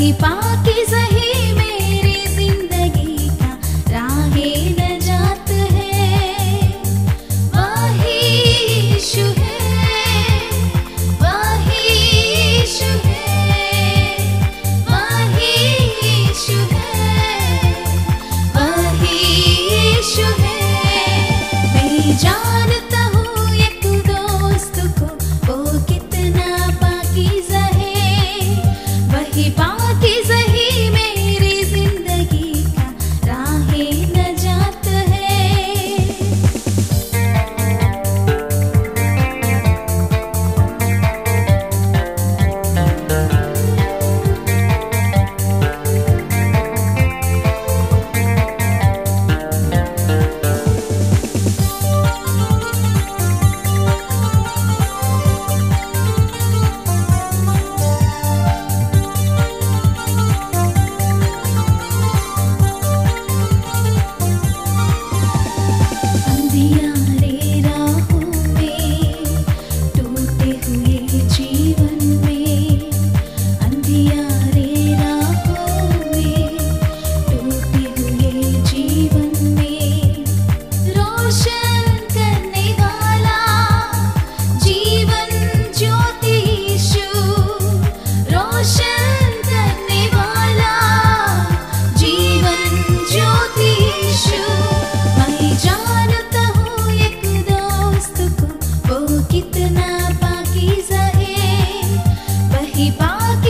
keep on किसी बाकी